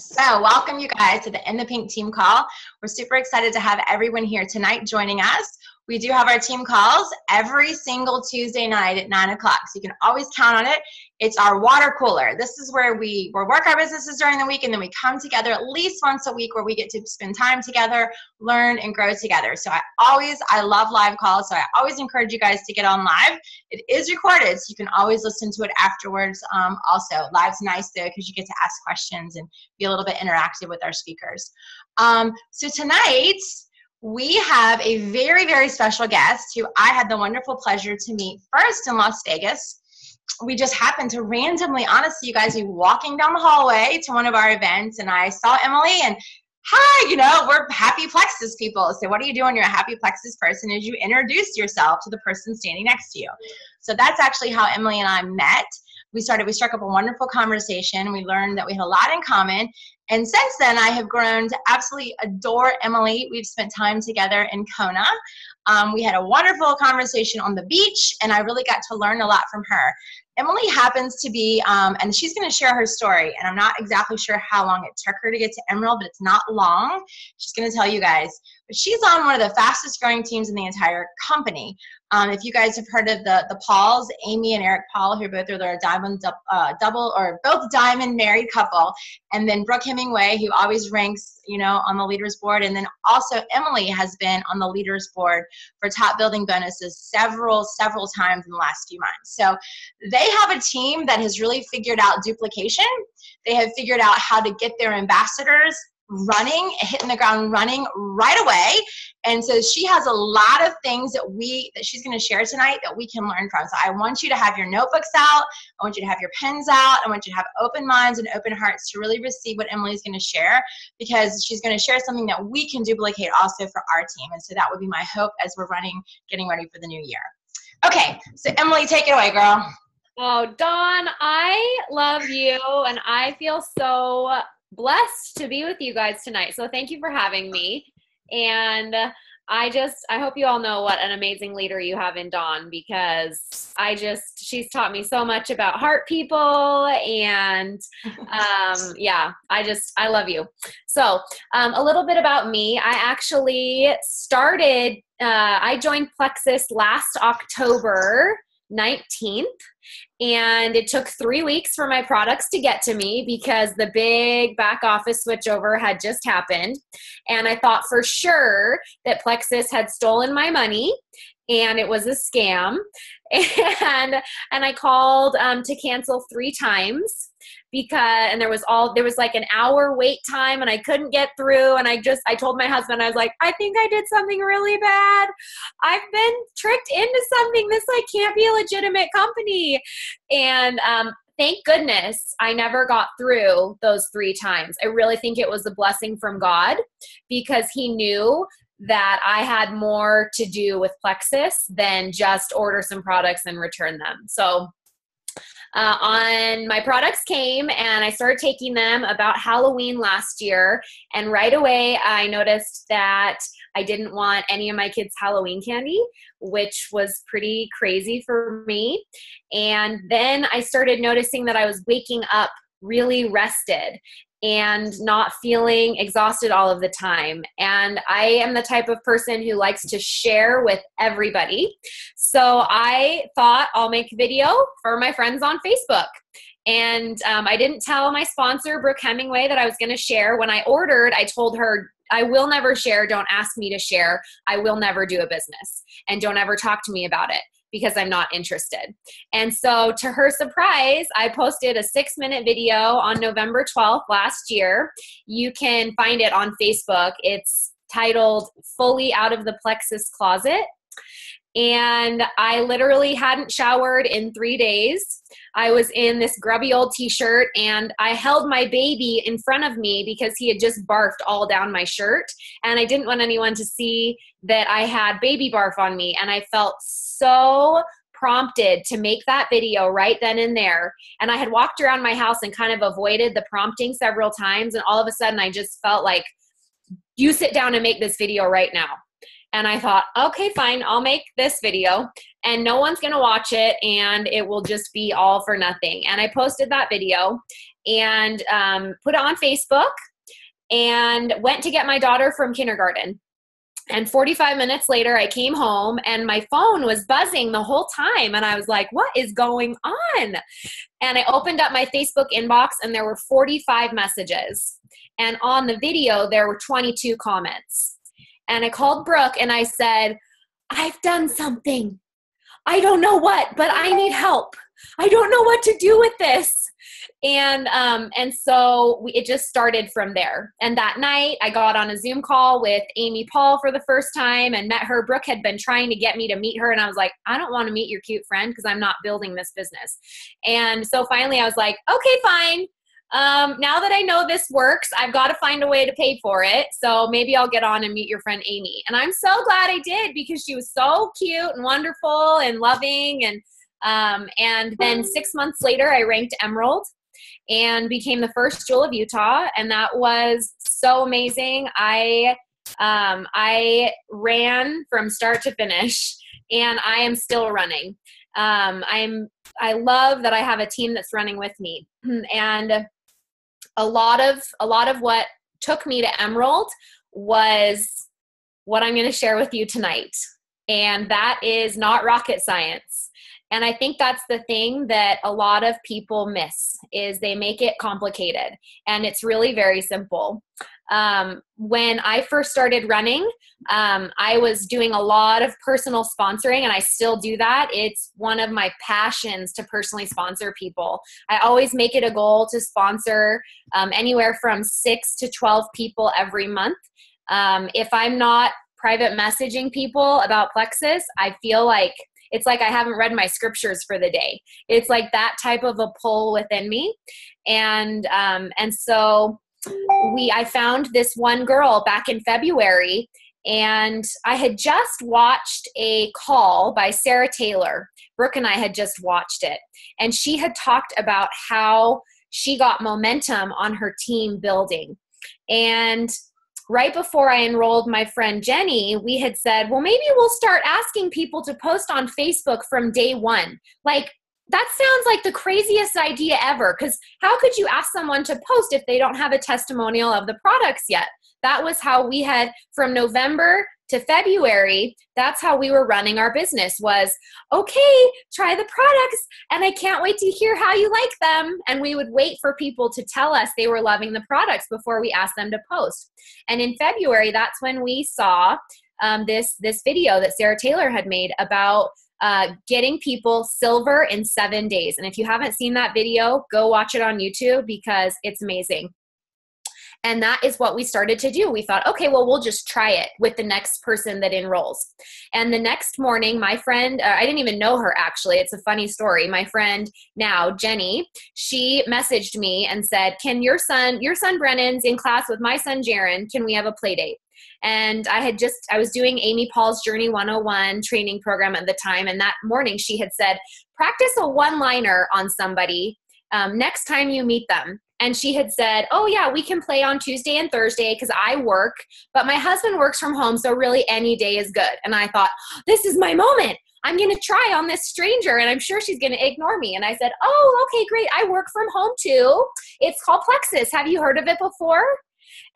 So, welcome you guys to the In the Pink team call. We're super excited to have everyone here tonight joining us. We do have our team calls every single Tuesday night at 9 o'clock, so you can always count on it. It's our water cooler. This is where we, we work our businesses during the week, and then we come together at least once a week where we get to spend time together, learn, and grow together. So, I always, I love live calls, so I always encourage you guys to get on live. It is recorded, so you can always listen to it afterwards. Um, also, live's nice though because you get to ask questions and be a little bit interactive with our speakers. Um, so tonight, we have a very, very special guest who I had the wonderful pleasure to meet first in Las Vegas. We just happened to randomly, honestly, you guys, be walking down the hallway to one of our events, and I saw Emily and hi, you know, we're happy plexus people. So what do you do when you're a happy plexus person is you introduce yourself to the person standing next to you. So that's actually how Emily and I met we started we struck up a wonderful conversation we learned that we had a lot in common and since then i have grown to absolutely adore emily. We've spent time together in kona. Um, we had a wonderful conversation on the beach and i really got to learn a lot from her. Emily happens to be um, and she's going to share her story and i'm not exactly sure how long it took her to get to emerald but it's not long. She's going to tell you guys. But she's on one of the fastest growing teams in the entire company um, if you guys have heard of the the Pauls, Amy and Eric Paul, who both are their diamond uh, double or both diamond married couple, and then Brooke Hemingway, who always ranks you know on the leaders board, and then also Emily has been on the leaders board for top building bonuses several several times in the last few months. So they have a team that has really figured out duplication. They have figured out how to get their ambassadors running, hitting the ground running right away. And so she has a lot of things that we that she's going to share tonight that we can learn from. So I want you to have your notebooks out. I want you to have your pens out. I want you to have open minds and open hearts to really receive what Emily's going to share because she's going to share something that we can duplicate also for our team. And so that would be my hope as we're running, getting ready for the new year. Okay, so Emily, take it away, girl. Oh, Dawn, I love you and I feel so blessed to be with you guys tonight. So thank you for having me. And I just, I hope you all know what an amazing leader you have in Dawn because I just, she's taught me so much about heart people. And um, yeah, I just, I love you. So um, a little bit about me. I actually started, uh, I joined Plexus last October 19th. And it took three weeks for my products to get to me because the big back office switchover had just happened. And I thought for sure that Plexus had stolen my money and it was a scam. And and I called um, to cancel three times because and there was all there was like an hour wait time and I couldn't get through and I just I told my husband I was like I think I did something really bad. I've been tricked into something this like can't be a legitimate company. And um thank goodness I never got through those three times. I really think it was a blessing from God because He knew that I had more to do with Plexus than just order some products and return them. So uh, on my products came and I started taking them about Halloween last year. And right away, I noticed that I didn't want any of my kids' Halloween candy, which was pretty crazy for me. And then I started noticing that I was waking up really rested and not feeling exhausted all of the time. And I am the type of person who likes to share with everybody. So I thought I'll make a video for my friends on Facebook. And um, I didn't tell my sponsor, Brooke Hemingway, that I was going to share. When I ordered, I told her, I will never share. Don't ask me to share. I will never do a business. And don't ever talk to me about it because I'm not interested. And so, to her surprise, I posted a six minute video on November 12th last year. You can find it on Facebook. It's titled Fully Out of the Plexus Closet and I literally hadn't showered in three days. I was in this grubby old t shirt and I held my baby in front of me because he had just barfed all down my shirt. And I didn't want anyone to see that I had baby barf on me. And I felt so prompted to make that video right then and there. And I had walked around my house and kind of avoided the prompting several times. And all of a sudden, I just felt like, you sit down and make this video right now And I thought, okay, fine, I'll make this video and no one's gonna watch it and it will just be all for nothing. And I posted that video and um, put it on Facebook and went to get my daughter from kindergarten. And 45 minutes later, I came home and my phone was buzzing the whole time. And I was like, what is going on? And I opened up my Facebook inbox and there were 45 messages. And on the video, there were 22 comments. And I called Brooke and I said, I've done something. I don't know what, but I need help. I don't know what to do with this and um, and so we, it just started from there. And that night, I got on a Zoom call with Amy Paul for the first time and met her. Brooke had been trying to get me to meet her, and I was like, I don't want to meet your cute friend because I'm not building this business. And so finally, I was like, okay, fine. Um, now that I know this works, I've got to find a way to pay for it. So maybe I'll get on and meet your friend Amy. And I'm so glad I did because she was so cute and wonderful and loving and um, and then six months later, I ranked Emerald and became the first Jewel of Utah, and that was so amazing. I um, I ran from start to finish, and I am still running. Um, I'm I love that I have a team that's running with me, and a lot of a lot of what took me to Emerald was what I'm going to share with you tonight, and that is not rocket science. And I think that's the thing that a lot of people miss is they make it complicated and it's really very simple. Um, when I first started running, um, I was doing a lot of personal sponsoring, and I still do that. It's one of my passions to personally sponsor people. I always make it a goal to sponsor um, anywhere from six to 12 people every month. Um, if I'm not private messaging people about Plexus, I feel like it's like I haven't read my scriptures for the day. It's like that type of a pull within me. And um, and so we I found this one girl back in February and I had just watched a call by Sarah Taylor. Brooke and I had just watched it. And she had talked about how she got momentum on her team building. And right before I enrolled my friend Jenny, we had said, well, maybe we'll start asking people to post on Facebook from day one. Like, that sounds like the craziest idea ever because how could you ask someone to post if they don't have a testimonial of the products yet? That was how we had from November to February, that's how we were running our business was, okay, try the products and I can't wait to hear how you like them. And we would wait for people to tell us they were loving the products before we asked them to post. And in February, that's when we saw um, this, this video that Sarah Taylor had made about uh, getting people silver in seven days. And if you haven't seen that video, go watch it on YouTube because it's amazing. And that is what we started to do. We thought, okay, well, we'll just try it with the next person that enrolls. And the next morning, my friend, uh, I didn't even know her actually. It's a funny story. My friend now, Jenny, she messaged me and said, Can your son, your son Brennan's in class with my son Jaron, can we have a play date? And I had just, I was doing Amy Paul's Journey 101 training program at the time. And that morning she had said, practice a one liner on somebody um, next time you meet them and she had said, "Oh yeah, we can play on Tuesday and Thursday because I work, but my husband works from home, so really any day is good." And I thought, "This is my moment. I'm going to try on this stranger and I'm sure she's going to ignore me." And I said, "Oh, okay, great. I work from home too. It's called Plexus. Have you heard of it before?"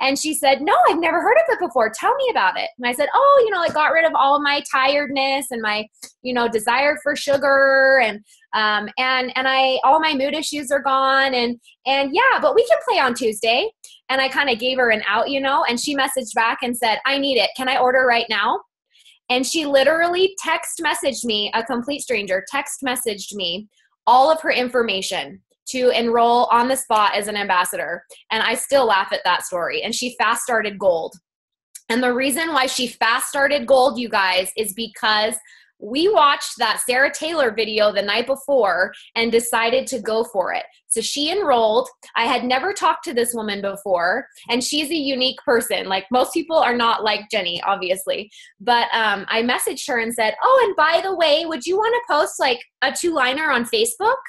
And she said, No, I've never heard of it before. Tell me about it. And I said, Oh, you know, it got rid of all my tiredness and my, you know, desire for sugar and um and and I all my mood issues are gone and and yeah, but we can play on Tuesday. And I kind of gave her an out, you know, and she messaged back and said, I need it. Can I order right now? And she literally text messaged me, a complete stranger, text messaged me all of her information to enroll on the spot as an ambassador. And I still laugh at that story. And she fast started gold. And the reason why she fast started gold, you guys, is because we watched that Sarah Taylor video the night before and decided to go for it. So she enrolled. I had never talked to this woman before, and she's a unique person. Like most people are not like Jenny, obviously. But um, I messaged her and said, Oh, and by the way, would you want to post like a two liner on Facebook?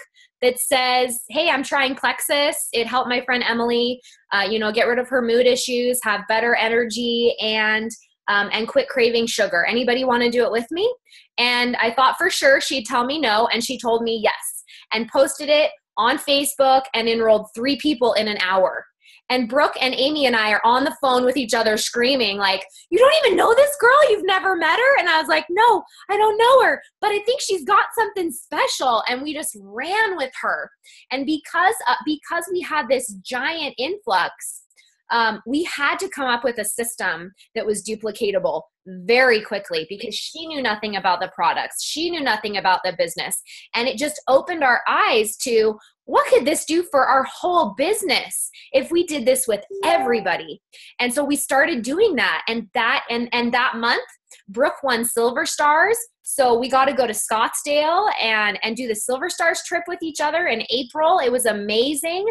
That says, "Hey, I'm trying Plexus. It helped my friend Emily, uh, you know, get rid of her mood issues, have better energy, and um, and quit craving sugar. Anybody want to do it with me? And I thought for sure she'd tell me no, and she told me yes and posted it on Facebook and enrolled three people in an hour. And Brooke and Amy and I are on the phone with each other screaming, like, You don't even know this girl? You've never met her? And I was like, No, I don't know her, but I think she's got something special. And we just ran with her. And because, uh, because we had this giant influx, um, we had to come up with a system that was duplicatable very quickly because she knew nothing about the products. She knew nothing about the business. And it just opened our eyes to what could this do for our whole business if we did this with everybody? And so we started doing that. And that and and that month brooke won silver stars. So we got to go to scottsdale and and do the silver stars trip with each other in april. It was amazing.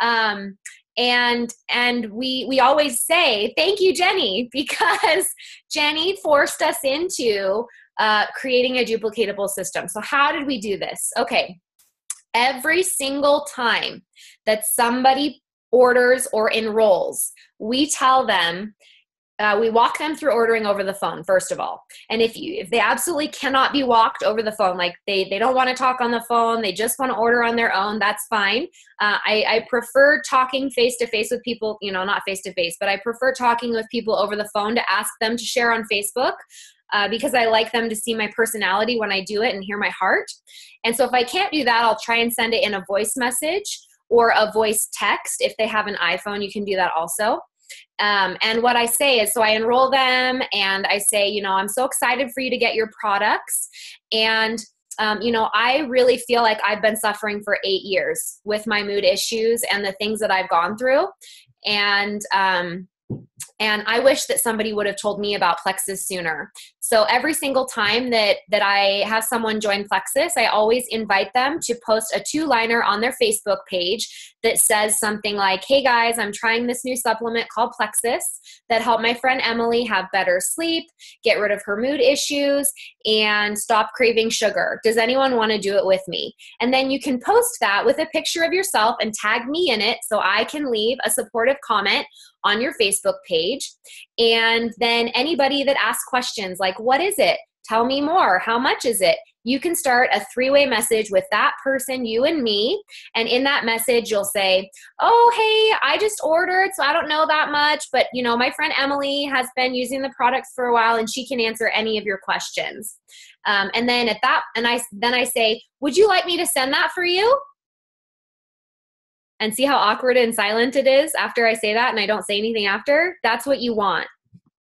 Um and and we we always say thank you jenny because jenny forced us into uh, creating a duplicatable system. So how did we do this? Okay. Every single time that somebody orders or enrolls we tell them uh, we walk them through ordering over the phone first of all and if you if they absolutely cannot be walked over the phone like they they don't want to talk on the phone they just want to order on their own that's fine uh, I, I prefer talking face to face with people you know not face to face but i prefer talking with people over the phone to ask them to share on facebook uh, because I like them to see my personality when I do it and hear my heart. And so if I can't do that, I'll try and send it in a voice message or a voice text. If they have an iPhone, you can do that also. Um, and what I say is, so I enroll them and I say, you know, I'm so excited for you to get your products. And, um, you know, I really feel like I've been suffering for eight years with my mood issues and the things that I've gone through. And, um, and i wish that somebody would have told me about plexus sooner. So every single time that that i have someone join plexus i always invite them to post a two liner on their facebook page that says something like hey guys i'm trying this new supplement called plexus that helped my friend emily have better sleep get rid of her mood issues and stop craving sugar. Does anyone want to do it with me? And then you can post that with a picture of yourself and tag me in it so i can leave a supportive comment on your Facebook page. And then anybody that asks questions like, what is it? Tell me more. How much is it? You can start a three way message with that person, you and me. And in that message, you'll say, Oh, hey, I just ordered, so I don't know that much. But, you know, my friend Emily has been using the products for a while and she can answer any of your questions. Um, and then at that, and I then I say, Would you like me to send that for you? And see how awkward and silent it is after I say that and I don't say anything after, that's what you want.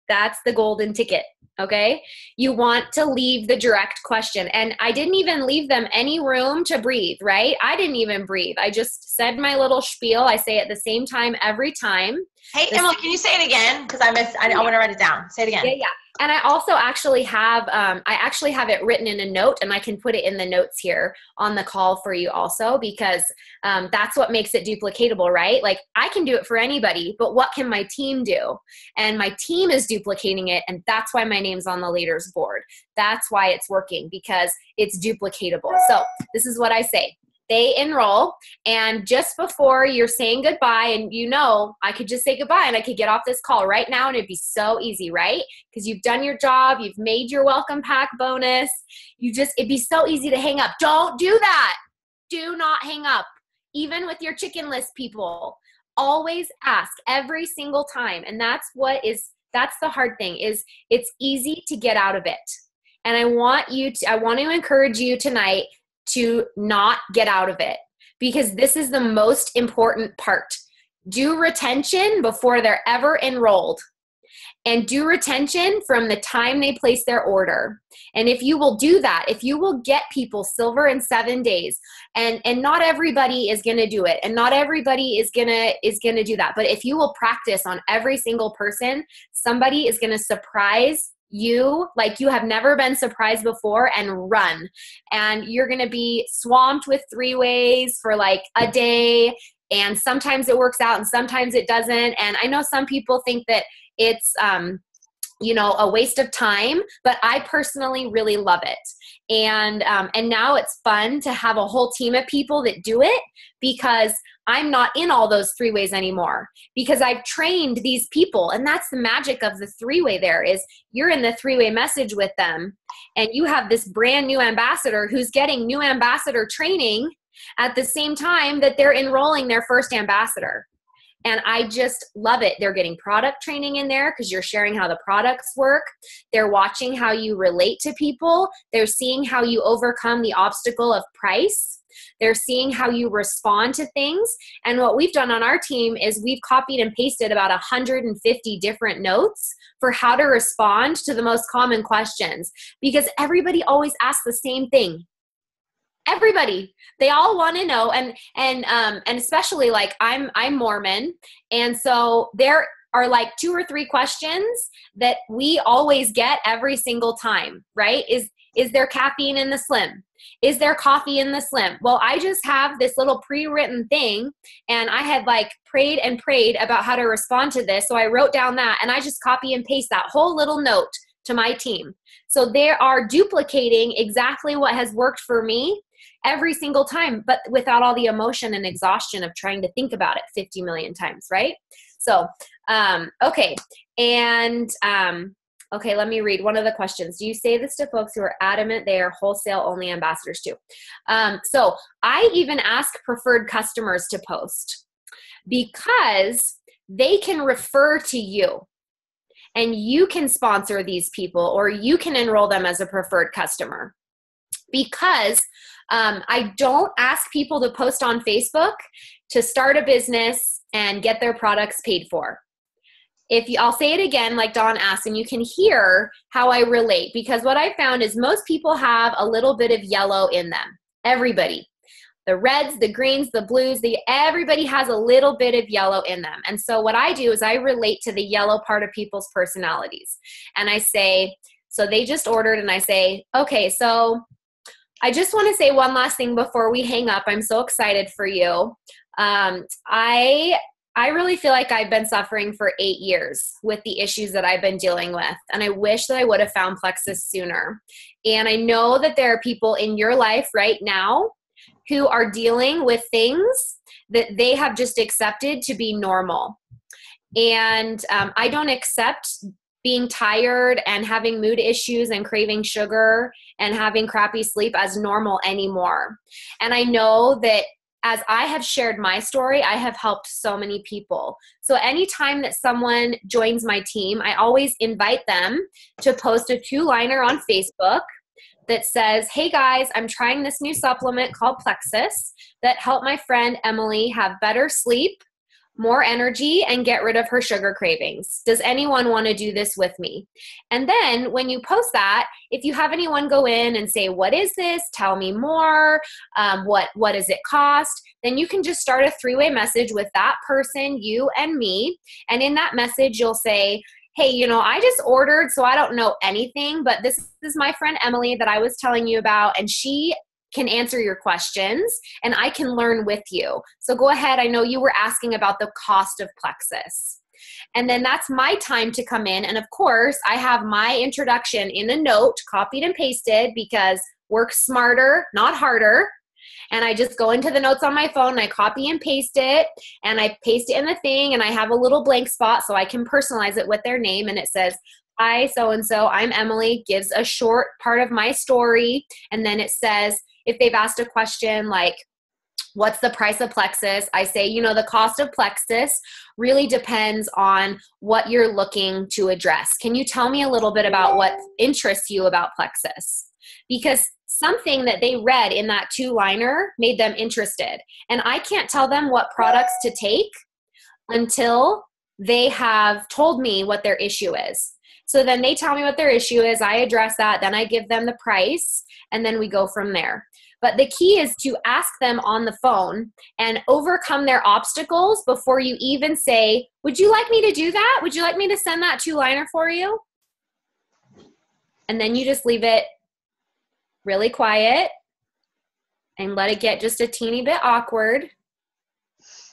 That's the golden ticket. Okay. You want to leave the direct question. And I didn't even leave them any room to breathe, right? I didn't even breathe. I just said my little spiel. I say at the same time every time. Hey, Emily, can you say it again? Because I missed, I, I want to write it down. Say it again. Yeah, yeah and I also actually have um, I actually have it written in a note, and I can put it in the notes here on the call for you also because um, that's what makes it duplicatable, right? Like I can do it for anybody, but what can my team do? And my team is duplicating it, and that's why my name's on the leaders board. That's why it's working because it's duplicatable. So this is what I say: they enroll and just before you're saying goodbye and you know i could just say goodbye and i could get off this call right now and it'd be so easy right? Because you've done your job you've made your welcome pack bonus. You just it'd be so easy to hang up. Don't do that. Do not hang up even with your chicken list people. Always ask every single time and that's what is that's the hard thing is it's easy to get out of it. And i want you to i want to encourage you tonight to not get out of it because this is the most important part. Do retention before they're ever enrolled and do retention from the time they place their order. And if you will do that, if you will get people silver in 7 days and and not everybody is going to do it and not everybody is going to is going to do that. But if you will practice on every single person, somebody is going to surprise you like you have never been surprised before and run. And you're going to be swamped with three ways for like a day. And sometimes it works out and sometimes it doesn't. And I know some people think that it's, um, you know a waste of time but i personally really love it. And um, and now it's fun to have a whole team of people that do it because i'm not in all those three ways anymore because i've trained these people. And that's the magic of the three way there is you're in the three way message with them and you have this brand new ambassador who's getting new ambassador training at the same time that they're enrolling their first ambassador and I just love it. They're getting product training in there because you're sharing how the products work. They're watching how you relate to people. They're seeing how you overcome the obstacle of price. They're seeing how you respond to things. And what we've done on our team is we've copied and pasted about 150 different notes for how to respond to the most common questions because everybody always asks the same thing everybody. They all want to know and and um and especially like i'm i'm mormon and so there are like two or three questions that we always get every single time right? Is is there caffeine in the slim? Is there coffee in the slim? Well i just have this little pre-written thing and i had like prayed and prayed about how to respond to this so i wrote down that and i just copy and paste that whole little note to my team. So they are duplicating exactly what has worked for me every single time, but without all the emotion and exhaustion of trying to think about it 50 million times, right? So, um, okay. And, um, okay, let me read one of the questions. Do you say this to folks who are adamant they are wholesale only ambassadors too? Um, so, I even ask preferred customers to post because they can refer to you and you can sponsor these people or you can enroll them as a preferred customer because um, I don't ask people to post on Facebook to start a business and get their products paid for. If you, I'll say it again, like Dawn asked, and you can hear how I relate because what I found is most people have a little bit of yellow in them. Everybody, the reds, the greens, the blues, the everybody has a little bit of yellow in them. And so what I do is I relate to the yellow part of people's personalities. And I say, so they just ordered and I say, "Okay, so I just want to say one last thing before we hang up. I'm so excited for you. Um, I I really feel like I've been suffering for eight years with the issues that I've been dealing with, and I wish that I would have found Plexus sooner. And I know that there are people in your life right now who are dealing with things that they have just accepted to be normal. And um, I don't accept being tired and having mood issues and craving sugar and having crappy sleep as normal anymore. And I know that as I have shared my story, I have helped so many people. So anytime that someone joins my team, I always invite them to post a two liner on Facebook that says, Hey guys, I'm trying this new supplement called Plexus that helped my friend Emily have better sleep more energy and get rid of her sugar cravings. Does anyone want to do this with me? And then when you post that, if you have anyone go in and say, "What is this? Tell me more. Um, what what does it cost?" Then you can just start a three way message with that person, you and me. And in that message, you'll say, hey, you know, I just ordered, so I don't know anything, but this is my friend Emily that I was telling you about, and she can answer your questions and I can learn with you. So go ahead. I know you were asking about the cost of Plexus. And then that's my time to come in. And of course, I have my introduction in a note, copied and pasted, because work smarter, not harder. And I just go into the notes on my phone, and I copy and paste it, and I paste it in the thing, and I have a little blank spot so I can personalize it with their name. And it says, Hi, so and so, I'm Emily, gives a short part of my story. And then it says, if they've asked a question like, what's the price of plexus? I say you know the cost of plexus really depends on what you're looking to address. Can you tell me a little bit about what interests you about plexus? Because something that they read in that two liner made them interested. And i can't tell them what products to take until they have told me what their issue is so then they tell me what their issue is i address that then i give them the price and then we go from there but the key is to ask them on the phone and overcome their obstacles before you even say, Would you like me to do that? Would you like me to send that two liner for you? And then you just leave it really quiet and let it get just a teeny bit awkward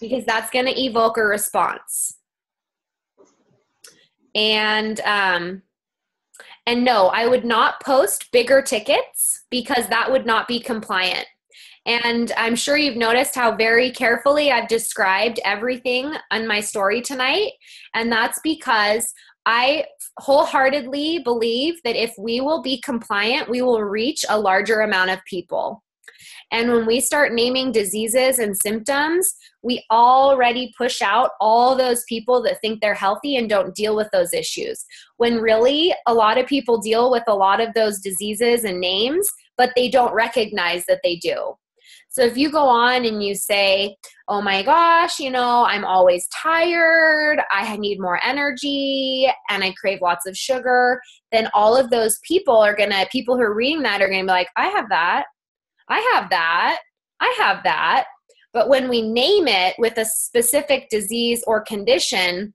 because that's going to evoke a response. And um, And no, I would not post bigger tickets because that would not be compliant. And I'm sure you've noticed how very carefully I've described everything on my story tonight. And that's because I wholeheartedly believe that if we will be compliant, we will reach a larger amount of people. And when we start naming diseases and symptoms, we already push out all those people that think they're healthy and don't deal with those issues. When really, a lot of people deal with a lot of those diseases and names, but they don't recognize that they do. So if you go on and you say, oh my gosh, you know, I'm always tired, I need more energy, and I crave lots of sugar, then all of those people are gonna, people who are reading that are gonna be like, I have that. I have that. I have that. But when we name it with a specific disease or condition,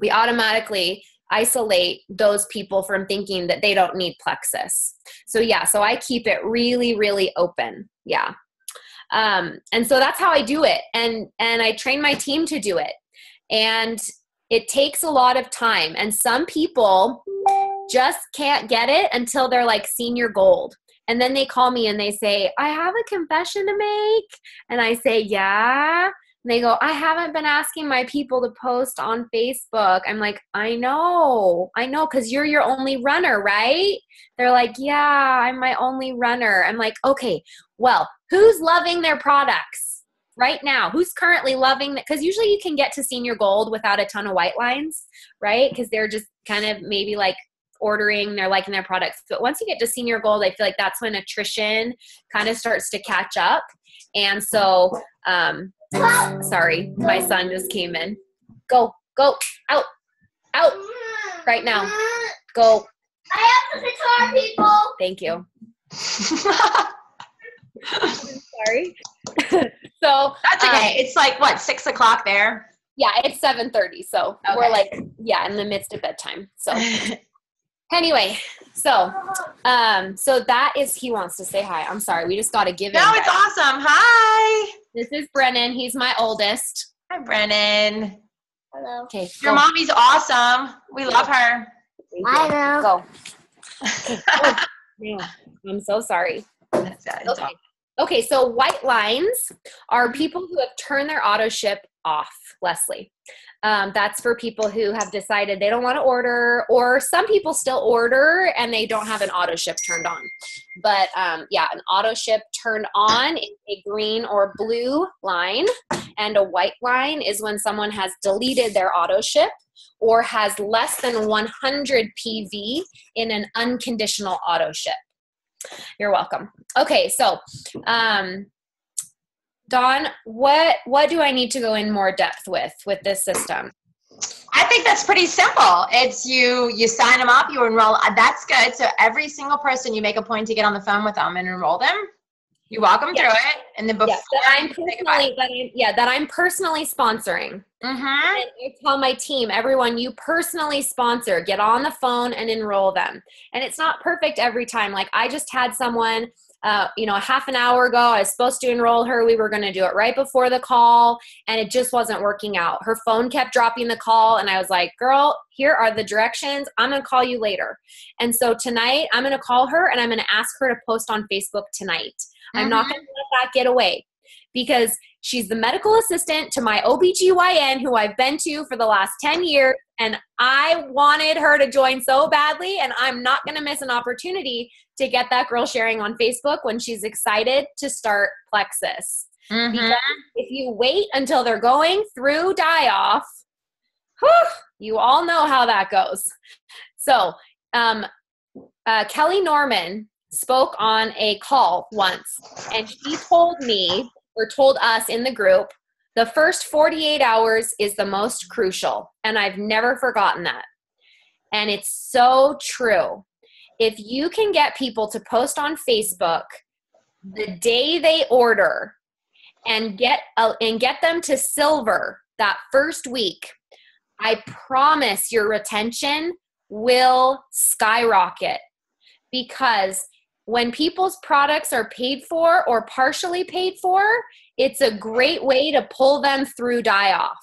we automatically isolate those people from thinking that they don't need plexus. So, yeah, so I keep it really, really open. Yeah. Um, and so that's how I do it. And, and I train my team to do it. And it takes a lot of time. And some people just can't get it until they're like senior gold. And then they call me and they say, I have a confession to make. And I say, Yeah. And they go, I haven't been asking my people to post on Facebook. I'm like, I know, I know, because you're your only runner, right? They're like, Yeah, I'm my only runner. I'm like, Okay, well, who's loving their products right now? Who's currently loving that? Because usually you can get to senior gold without a ton of white lines, right? Because they're just kind of maybe like ordering, they're liking their products. But once you get to senior gold, I feel like that's when attrition kind of starts to catch up. And so, um, sorry, my son just came in. Go, go, out, out, right now. Go. I have the guitar, people. Thank you. sorry. so that's okay. Um, it's like what six o'clock there. Yeah, it's seven thirty. So okay. we're like, yeah, in the midst of bedtime. So Anyway, so um, so that is he wants to say hi. I'm sorry, we just got to give him. No, it's awesome. Hi. This is Brennan. He's my oldest. Hi, Brennan. Hello. Okay. Your go. mommy's awesome. We love her. I know. Go. Okay. oh, I'm so sorry. Okay. Okay, so white lines are people who have turned their auto ship off, Leslie. Um, that's for people who have decided they don't want to order, or some people still order and they don't have an auto ship turned on. But um, yeah, an auto ship turned on is a green or blue line, and a white line is when someone has deleted their auto ship or has less than 100 PV in an unconditional auto ship. You're welcome. Okay, so um, Dawn, what what do I need to go in more depth with with this system? I think that's pretty simple. It's you you sign them up, you enroll. Uh, that's good. So every single person, you make a point to get on the phone with them and enroll them. You walk them through it, and then before yes, that I'm personally that I'm, yeah that I'm personally sponsoring. Mm-hmm. And I tell my team, everyone, you personally sponsor, get on the phone and enroll them. And it's not perfect every time. Like I just had someone uh, you know, a half an hour ago. I was supposed to enroll her. We were going to do it right before the call, and it just wasn't working out. Her phone kept dropping the call, and I was like, girl, here are the directions. I'm going to call you later. And so tonight, I'm going to call her and I'm going to ask her to post on Facebook tonight. Mm-hmm. I'm not mm-hmm. going to let that get away because she's the medical assistant to my OBGYN who I've been to for the last 10 years and I wanted her to join so badly and I'm not going to miss an opportunity to get that girl sharing on Facebook when she's excited to start Plexus. Mm-hmm. Because if you wait until they're going through die off, whew, you all know how that goes. So, um, uh, Kelly Norman spoke on a call once, and she told me or told us in the group the first 48 hours is the most crucial. And I've never forgotten that. And it's so true. If you can get people to post on Facebook the day they order and get uh, and get them to silver that first week, I promise your retention will skyrocket because when people's products are paid for or partially paid for, it's a great way to pull them through die off.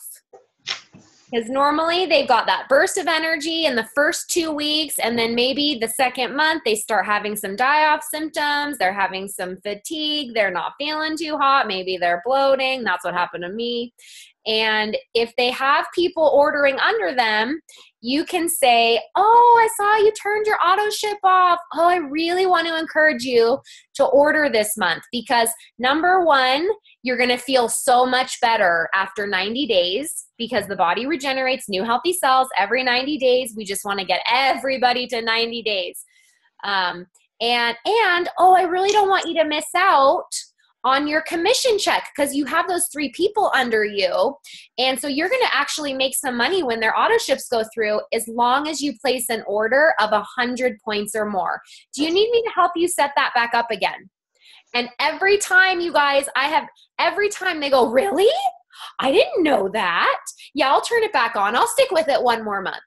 Because normally they've got that burst of energy in the first two weeks, and then maybe the second month they start having some die off symptoms. They're having some fatigue. They're not feeling too hot. Maybe they're bloating. That's what happened to me. And if they have people ordering under them, you can say, Oh, I saw you turned your auto ship off. Oh, I really want to encourage you to order this month because number one, you're going to feel so much better after 90 days because the body regenerates new healthy cells every 90 days. We just want to get everybody to 90 days. Um, and and oh, I really don't want you to miss out on your commission check because you have those three people under you. And so you're going to actually make some money when their auto ships go through as long as you place an order of a 100 points or more. Do you need me to help you set that back up again? And every time you guys, I have, every time they go, Really? I didn't know that. Yeah, I'll turn it back on. I'll stick with it one more month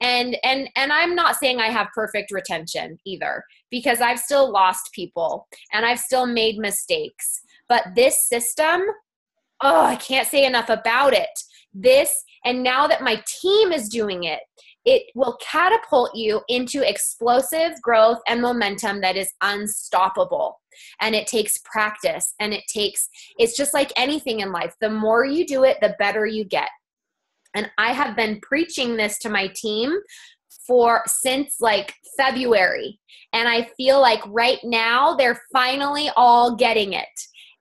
and and and i'm not saying i have perfect retention either because i've still lost people and i've still made mistakes. But this system oh i can't say enough about it. This and now that my team is doing it it will catapult you into explosive growth and momentum that is unstoppable. And it takes practice and it takes it's just like anything in life. The more you do it the better you get and I have been preaching this to my team for since like February. And I feel like right now they're finally all getting it.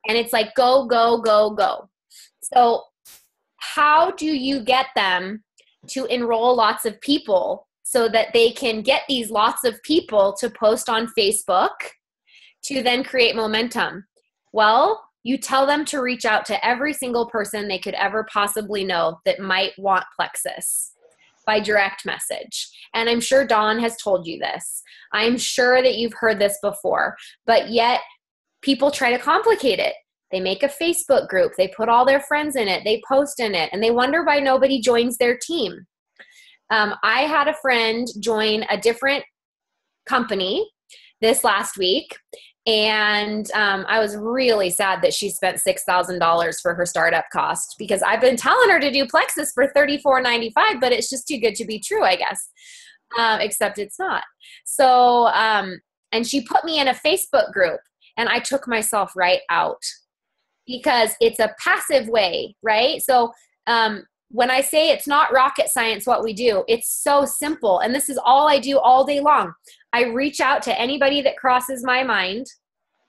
And it's like, go, go, go, go. So, how do you get them to enroll lots of people so that they can get these lots of people to post on Facebook to then create momentum? Well, you tell them to reach out to every single person they could ever possibly know that might want plexus by direct message. And I'm sure Dawn has told you this. I'm sure that you've heard this before, but yet people try to complicate it. They make a Facebook group, they put all their friends in it, they post in it, and they wonder why nobody joins their team. Um, I had a friend join a different company this last week, and um, I was really sad that she spent six thousand dollars for her startup cost because I've been telling her to do Plexus for thirty four ninety five, but it's just too good to be true, I guess. Um, except it's not. So, um, and she put me in a Facebook group, and I took myself right out because it's a passive way, right? So, um, when I say it's not rocket science what we do, it's so simple. And this is all I do all day long. I reach out to anybody that crosses my mind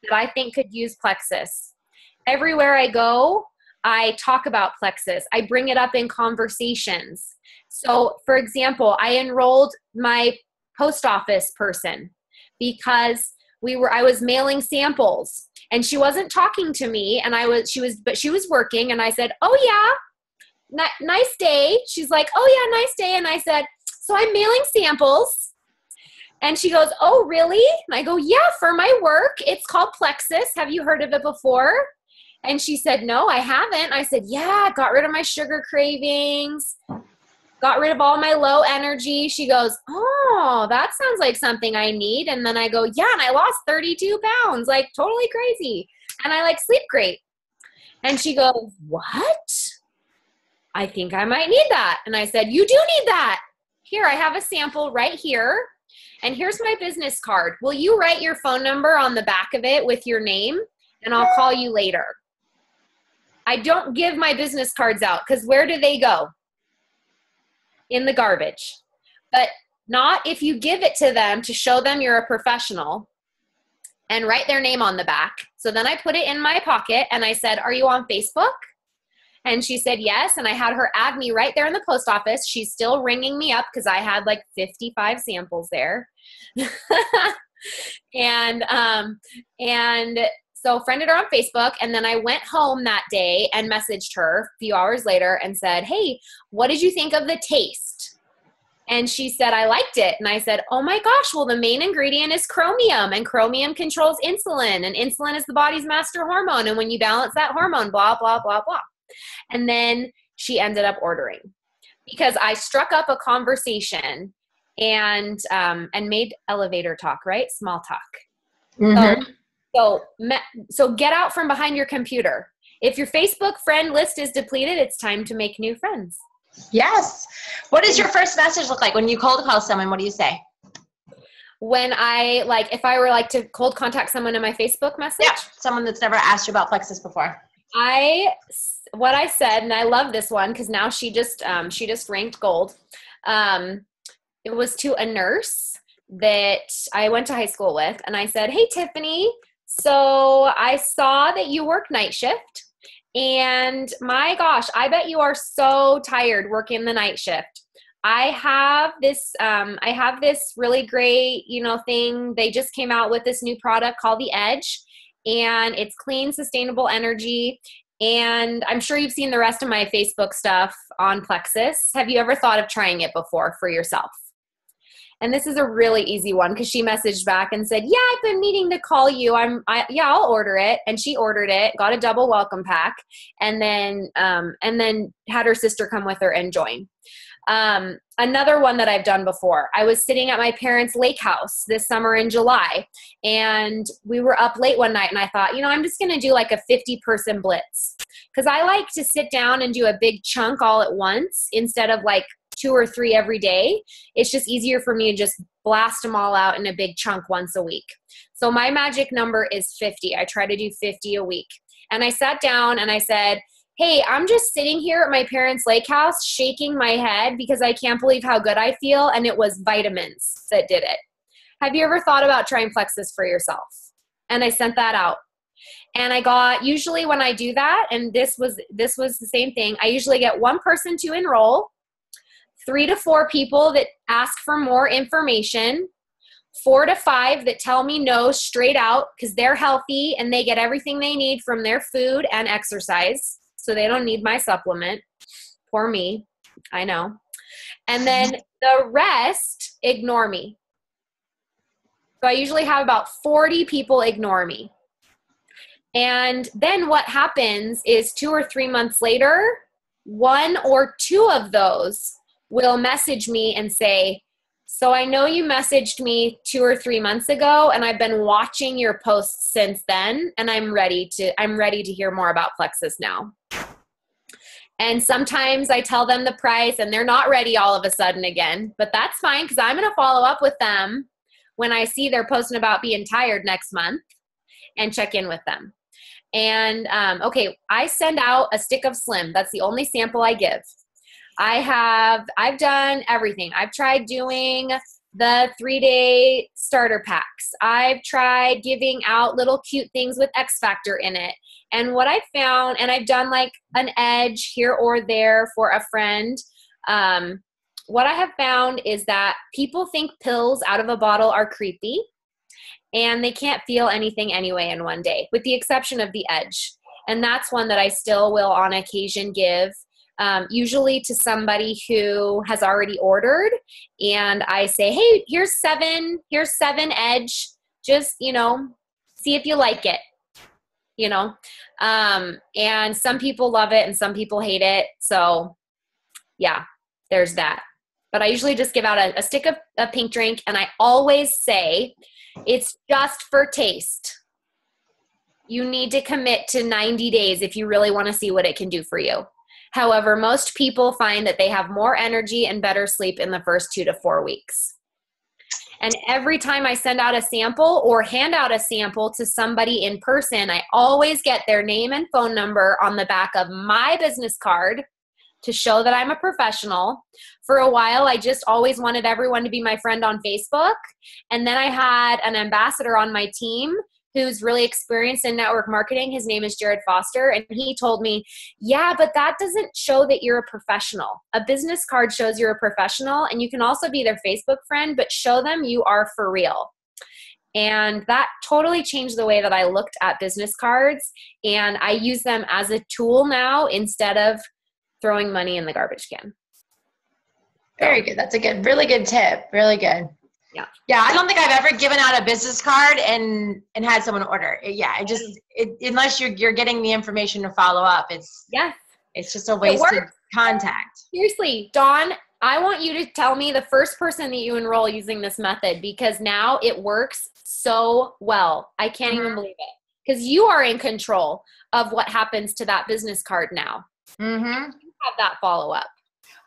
that I think could use plexus. Everywhere I go, I talk about plexus. I bring it up in conversations. So, for example, I enrolled my post office person because we were I was mailing samples and she wasn't talking to me and I was she was but she was working and I said, "Oh yeah, nice day." She's like, "Oh yeah, nice day." And I said, "So I'm mailing samples and she goes, Oh, really? And I go, Yeah, for my work. It's called Plexus. Have you heard of it before? And she said, No, I haven't. I said, Yeah, got rid of my sugar cravings, got rid of all my low energy. She goes, Oh, that sounds like something I need. And then I go, Yeah, and I lost 32 pounds, like totally crazy. And I like sleep great. And she goes, What? I think I might need that. And I said, You do need that. Here, I have a sample right here and here's my business card. Will you write your phone number on the back of it with your name? And I'll call you later. I don't give my business cards out because where do they go? In the garbage. But not if you give it to them to show them you're a professional and write their name on the back. So then I put it in my pocket and I said, Are you on Facebook? And she said yes. And I had her add me right there in the post office. She's still ringing me up because I had like 55 samples there. and um, and so friended her on Facebook. And then I went home that day and messaged her a few hours later and said, Hey, what did you think of the taste? And she said, I liked it. And I said, Oh my gosh, well, the main ingredient is chromium, and chromium controls insulin, and insulin is the body's master hormone. And when you balance that hormone, blah, blah, blah, blah. And then she ended up ordering because I struck up a conversation and um, and made elevator talk, right? Small talk. Mm-hmm. So, so so get out from behind your computer. If your Facebook friend list is depleted, it's time to make new friends. Yes. What does your first message look like when you cold call someone? What do you say? When I like, if I were like to cold contact someone in my Facebook message, Yeah, someone that's never asked you about Plexus before. I what I said, and I love this one because now she just um, she just ranked gold. Um, it was to a nurse that I went to high school with, and I said, "Hey, Tiffany, so I saw that you work night shift, and my gosh, I bet you are so tired working the night shift." I have this um, I have this really great, you know, thing. They just came out with this new product called the Edge and it's clean, sustainable energy. And I'm sure you've seen the rest of my Facebook stuff on Plexus. Have you ever thought of trying it before for yourself? And this is a really easy one because she messaged back and said, "Yeah, I've been meaning to call you. I'm, I, yeah, I'll order it." And she ordered it, got a double welcome pack, and then, um, and then had her sister come with her and join. Um, another one that I've done before. I was sitting at my parents' lake house this summer in July, and we were up late one night, and I thought, you know, I'm just going to do like a 50 person blitz because I like to sit down and do a big chunk all at once instead of like two or three every day. It's just easier for me to just blast them all out in a big chunk once a week. So my magic number is 50. I try to do 50 a week. And I sat down and I said, Hey, I'm just sitting here at my parents' lake house shaking my head because I can't believe how good I feel. And it was vitamins that did it. Have you ever thought about trying Plexus for yourself? And I sent that out. And I got usually when I do that, and this was this was the same thing, I usually get one person to enroll, three to four people that ask for more information, four to five that tell me no straight out because they're healthy and they get everything they need from their food and exercise. So they don't need my supplement. Poor me. I know. And then the rest ignore me. So I usually have about 40 people ignore me. And then what happens is two or three months later, one or two of those will message me and say, So I know you messaged me two or three months ago, and I've been watching your posts since then, and I'm ready to I'm ready to hear more about Plexus now. And sometimes I tell them the price and they're not ready all of a sudden again, but that's fine because I'm going to follow up with them when I see they're posting about being tired next month and check in with them. And um, okay, I send out a stick of Slim. That's the only sample I give. I have, I've done everything. I've tried doing the three day starter packs. I've tried giving out little cute things with X Factor in it. And what I found, and I've done like an edge here or there for a friend. Um, what I have found is that people think pills out of a bottle are creepy and they can't feel anything anyway in one day, with the exception of the edge. And that's one that I still will on occasion give, um, usually to somebody who has already ordered. And I say, hey, here's seven, here's seven edge. Just, you know, see if you like it. You know, um, and some people love it and some people hate it. So, yeah, there's that. But I usually just give out a, a stick of a pink drink, and I always say, it's just for taste. You need to commit to 90 days if you really want to see what it can do for you. However, most people find that they have more energy and better sleep in the first two to four weeks. And every time I send out a sample or hand out a sample to somebody in person, I always get their name and phone number on the back of my business card to show that I'm a professional. For a while, I just always wanted everyone to be my friend on Facebook. And then I had an ambassador on my team who's really experienced in network marketing. His name is Jared Foster. And he told me, Yeah, but that doesn't show that you're a professional. A business card shows you're a professional, and you can also be their Facebook friend, but show them you are for real. And that totally changed the way that I looked at business cards. And I use them as a tool now instead of throwing money in the garbage can. Very good. That's a good, really good tip. Really good. Yeah. Yeah. I don't think I've ever given out a business card and and had someone order. It, yeah. It just it, unless you're you're getting the information to follow up, it's Yes. it's just a wasted contact. Seriously, Dawn, I want you to tell me the first person that you enroll using this method because now it works so well. I can't even Mhm. believe it. Because you are in control of what happens to that business card now. Mm-hmm. You have that follow up.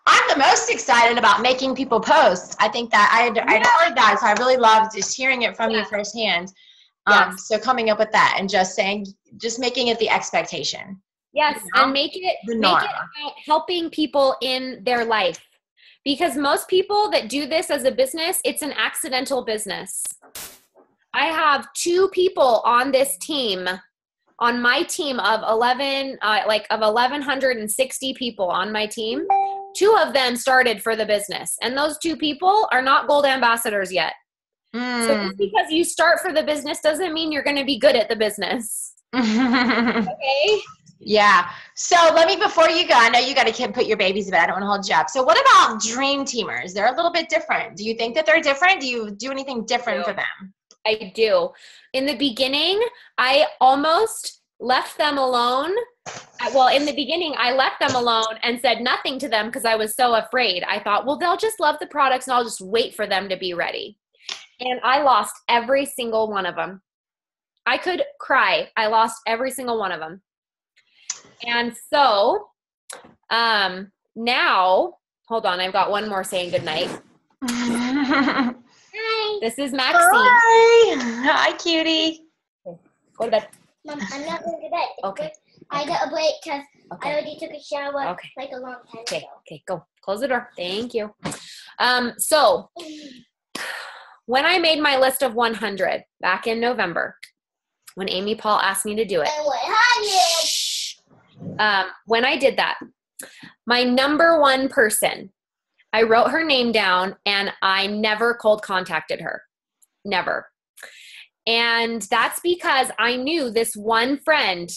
I'm the most excited about making people post. I think that I had, I'd heard that, so I really loved just hearing it from Yeah. you firsthand. Um, Yes. So coming up with that and just saying, just making it the expectation. Yes, know? and make it The make norm. it about helping people in their life. Because most people that do this as a business, it's an accidental business. I have two people on this team, on my team of 11, uh, like of 1,160 people on my team. Two of them started for the business, and those two people are not gold ambassadors yet. So Mm. just because you start for the business doesn't mean you're going to be good at the business. Okay? yeah. So let me, before you go, I know you got to put your babies to bed. I don't want to hold you up. So what about dream teamers? They're a little bit different. Do you think that they're different? Do you do anything different No. for them? I do. In the beginning, I almost left them alone. Well, in the beginning, I left them alone and said nothing to them because I was so afraid. I thought, well, they'll just love the products and I'll just wait for them to be ready. And I lost every single one of them. I could cry. I lost every single one of them. And so um, now, hold on, I've got one more saying goodnight. Hi. Hi. This is Maxie. Hi, cutie. Go to bed. Mom, I'm not going to bed. It's Okay. break- I got a break because I Okay. already took a shower Okay. like a long time Okay. ago. Okay. Go. Close the door. Thank you. Um, so when I made my list of 100 back in November, when Amy Paul asked me to do it, And what happened? shh, um, when I did that, my number one person, I wrote her name down and I never cold contacted her. Never. And that's because I knew this one friend,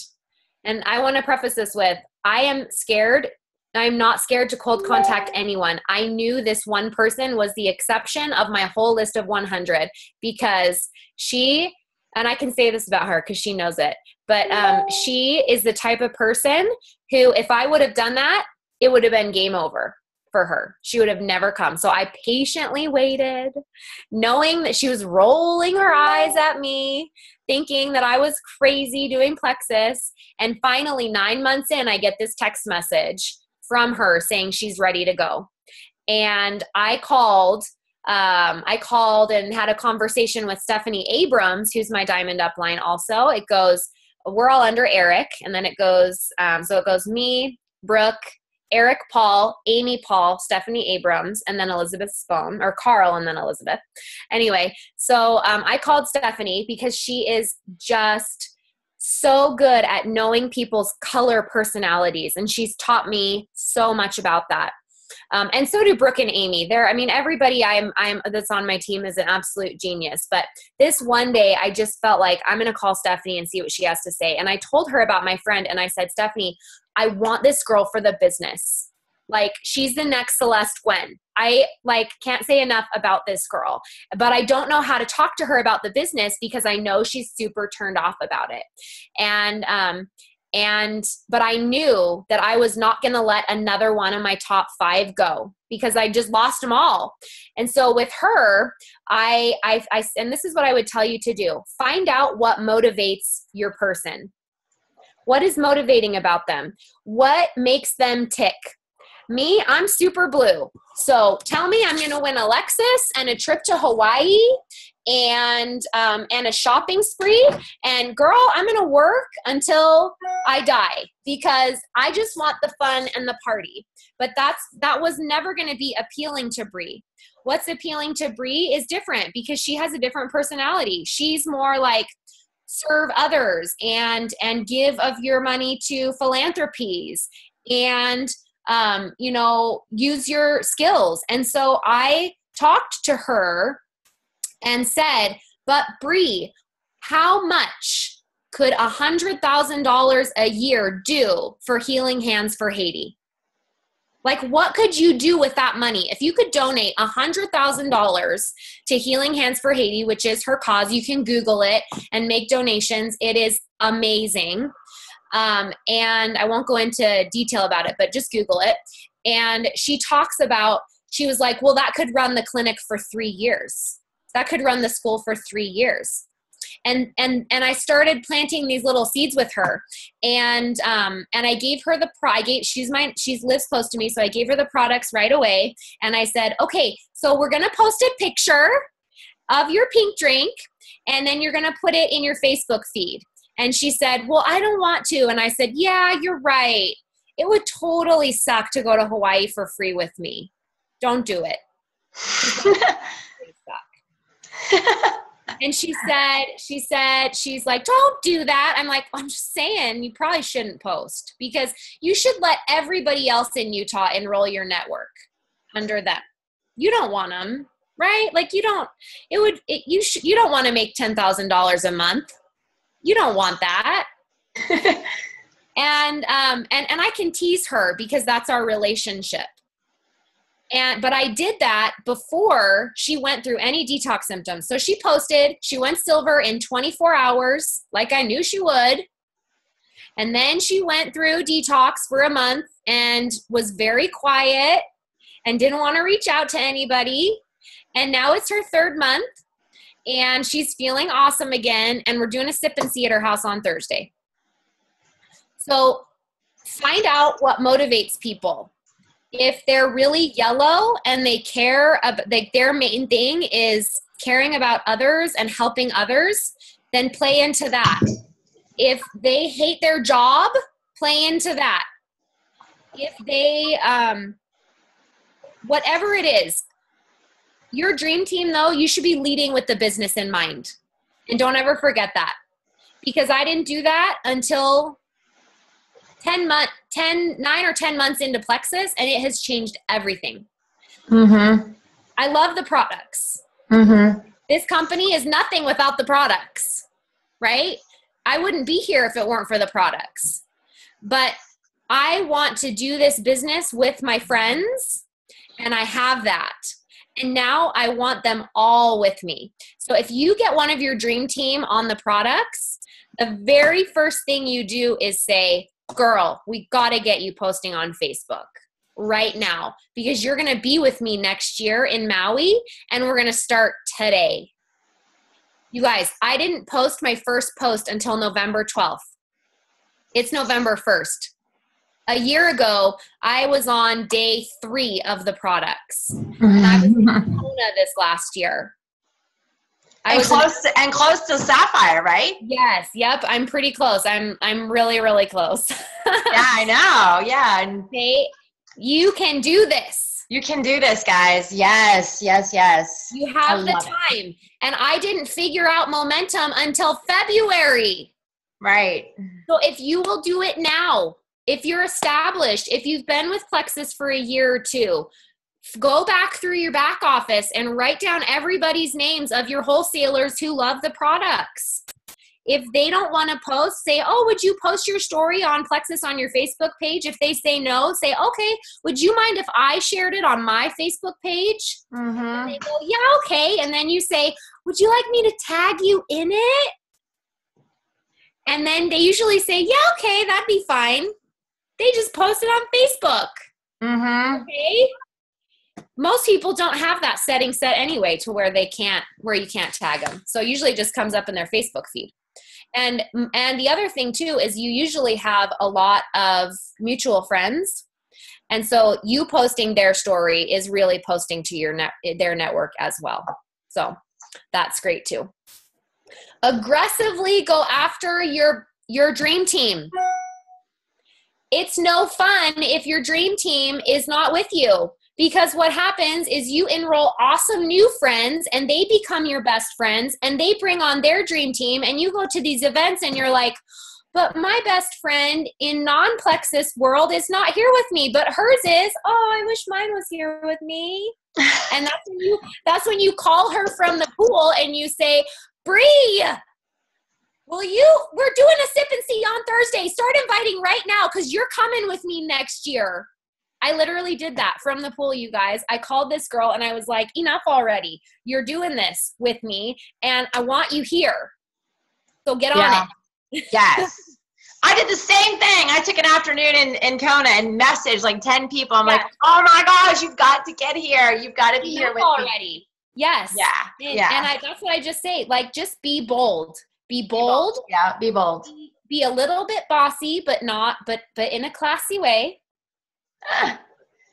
and I want to preface this with I am scared. I'm not scared to cold contact anyone. I knew this one person was the exception of my whole list of 100 because she, and I can say this about her because she knows it, but um, she is the type of person who, if I would have done that, it would have been game over for her. She would have never come. So I patiently waited, knowing that she was rolling her eyes at me, thinking that I was crazy doing plexus. And finally, nine months in, I get this text message from her saying she's ready to go. And I called. Um, I called and had a conversation with Stephanie Abrams, who's my Diamond Upline. Also, it goes, we're all under Eric, and then it goes, um, so it goes me, Brooke, Eric Paul, Amy Paul, Stephanie Abrams, and then Elizabeth Spohn, or Carl, and then Elizabeth. Anyway, so um, I called Stephanie because she is just so good at knowing people's color personalities, and she's taught me so much about that. Um, and so do Brooke and Amy. There, I mean, everybody I'm, I'm that's on my team is an absolute genius. But this one day, I just felt like I'm going to call Stephanie and see what she has to say. And I told her about my friend, and I said, Stephanie, I want this girl for the business. Like she's the next Celeste Gwen. I like can't say enough about this girl, but I don't know how to talk to her about the business because I know she's super turned off about it. And um and but I knew that I was not going to let another one of my top 5 go because I just lost them all. And so with her, I I I and this is what I would tell you to do. Find out what motivates your person. What is motivating about them? What makes them tick? Me, I'm super blue. So tell me I'm going to win a Lexus and a trip to Hawaii and um, and a shopping spree. And girl, I'm going to work until I die because I just want the fun and the party. But that's that was never going to be appealing to Bree. What's appealing to Bree is different because she has a different personality. She's more like serve others and and give of your money to philanthropies and um, you know use your skills. And so i talked to her and said but Bree, how much could a hundred thousand dollars a year do for healing hands for haiti like what could you do with that money? If you could donate a hundred thousand dollars to healing hands for haiti which is her cause you can google it and make donations. It is amazing. Um, and i won't go into detail about it but just google it. And she talks about she was like well that could run the clinic for three years. That could run the school for three years and and and I started planting these little seeds with her, and um, and I gave her the pro. I gave she's my she's lives close to me, so I gave her the products right away, and I said, okay, so we're gonna post a picture of your pink drink, and then you're gonna put it in your Facebook feed. And she said, well, I don't want to, and I said, yeah, you're right. It would totally suck to go to Hawaii for free with me. Don't do it. and she said she said she's like don't do that. I'm like i'm just saying you probably shouldn't post because you should let everybody else in utah enroll your network under them. You don't want them right? Like you don't it would it, you should you don't want to make $10000 a month. You don't want that. And um and and i can tease her because that's our relationship and but I did that before she went through any detox symptoms. So she posted, she went silver in 24 hours, like I knew she would. And then she went through detox for a month and was very quiet and didn't want to reach out to anybody. And now it's her third month and she's feeling awesome again. And we're doing a sip and see at her house on Thursday. So find out what motivates people if they're really yellow and they care about like their main thing is caring about others and helping others then play into that. If they hate their job play into that. If they um whatever it is your dream team though you should be leading with the business in mind. And don't ever forget that. Because i didn't do that until 10 month 10 9 or 10 months into plexus and it has changed everything. Mm-hmm. i love the products. Mm-hmm. this company is nothing without the products right? I wouldn't be here if it weren't for the products. But i want to do this business with my friends and i have that. And now i want them all with me. So if you get one of your dream team on the products the very first thing you do is say girl, we got to get you posting on Facebook right now because you're going to be with me next year in Maui and we're going to start today. You guys, I didn't post my first post until November 12th. It's November 1st. A year ago, I was on day three of the products. And I was in Kona this last year. I And was in- close to, and close to Sapphire, right? yes, yep, I'm pretty close. I'm I'm really really close. Yeah, I know. Yeah, and okay, you can do this. you can do this, guys. Yes, yes, yes. You have the love it. time. And I didn't figure out momentum until February. Right. So if you will do it now, if you're established, if you've been with Plexus for a year or two, go back through your back office and write down everybody's names of your wholesalers who love the products. If they don't want to post, say, Oh, would you post your story on Plexus on your Facebook page? If they say no, say, Okay, would you mind if I shared it on my Facebook page? Mm-hmm. They go, yeah, okay. And then you say, would you like me to tag you in it? And then they usually say, yeah, okay, that'd be fine. They just post it on Facebook, Mm-hmm. okay? Most people don't have that setting set anyway to where they can't, where you can't tag them. So usually just comes up in their Facebook feed. And and the other thing too is you usually have a lot of mutual friends. And so you posting their story is really posting to your net their network as well. So that's great too. Aggressively go after your your dream team. It's no fun if your dream team is not with you because what happens is you enroll awesome new friends and they become your best friends and they bring on their dream team and you go to these events and you're like but my best friend in non-plexus world is not here with me but hers is. Oh i wish mine was here with me. And that's when you that's when you call her from the pool and you say Bree, will you we're doing a sip and see on thursday. Start inviting right now because you're coming with me next year I literally did that from the pool, you guys. I called this girl and I was like, enough already. You're doing this with me and I want you here. So get on it. Yes. I did the same thing. I took an afternoon in, in Kona and messaged like 10 people. I'm like, oh my gosh, you've got to get here. You've got to be here Enough with me. already. Yes. Yeah. And, yeah. and I, that's what I just say. Like, just be bold. Be bold. Yeah. Be bold. Be, be a little bit bossy, but not, but but in a classy way.